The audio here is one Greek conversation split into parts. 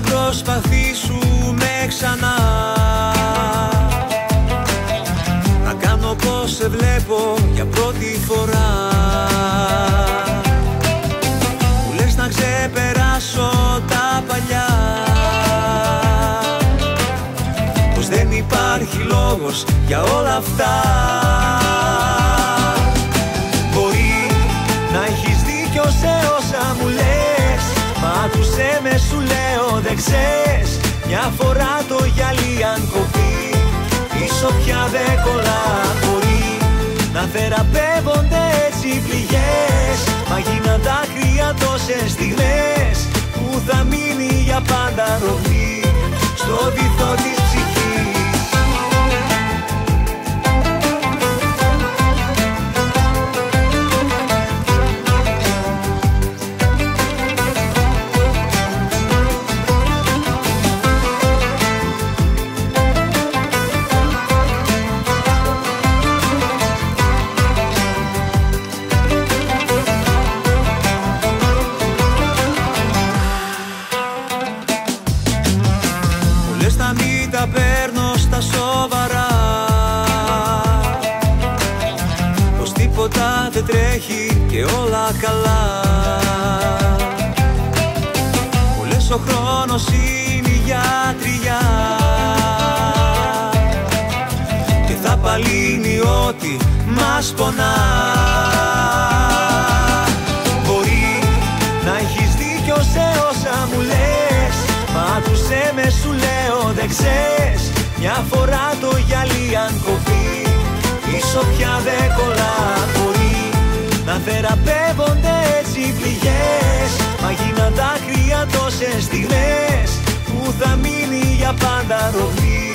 προσπαθήσουμε ξανά. Να κάνω πως σε βλέπω για πρώτη φορά. Μου λες να ξεπεράσω τα παλιά. Πως δεν υπάρχει λόγος για όλα αυτά. Δεν ξέρεις Μια φορά το γυαλί αν κοπεί Πίσω πια δεν κολλά μπορεί Να θεραπεύονται έτσι πληγές Μα γίναν δάκρυα τόσες στιγμές Που θα μείνει για πάντα ρογμή και όλα καλά. Μου λες ο χρόνος είναι η γιατριά Και θα παλύνει ό,τι μας πονά. Μπορεί να έχεις δίκιο σε όσα μου λες Μα άκουσέ με σου λέω δεν ξέρεις. Μια φορά το γυαλί αν κοπεί Πίσω πια δεν κολλά. μπορεί Να θεραπεύονται έτσι πληγές. Μα γίναν δάκρυα τόσες στιγμές Που θα μείνει για πάντα ρογμή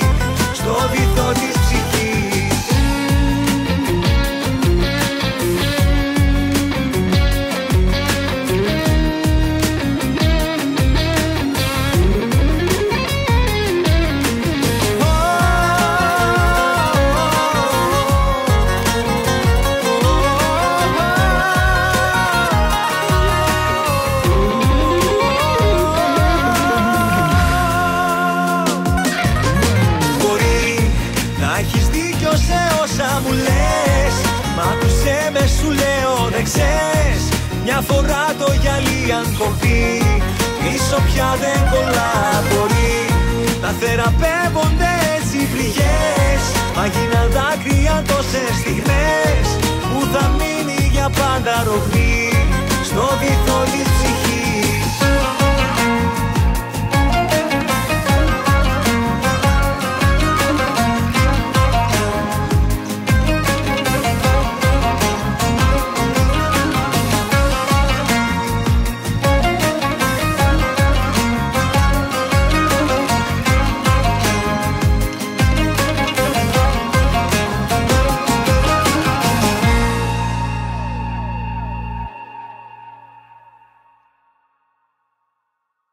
δίκιο σε όσα μου λες. Μα άκουσέ με σου λέω δεν ξέρεις. Μια φορά το γυαλί αν κοπεί Πίσω πια δεν κολλά μπορεί Να θεραπεύονται έτσι πληγές. Μα γίναν δάκρυα τόσες στιγμές. Που θα μείνει για πάντα ρογμή Στο βυθό της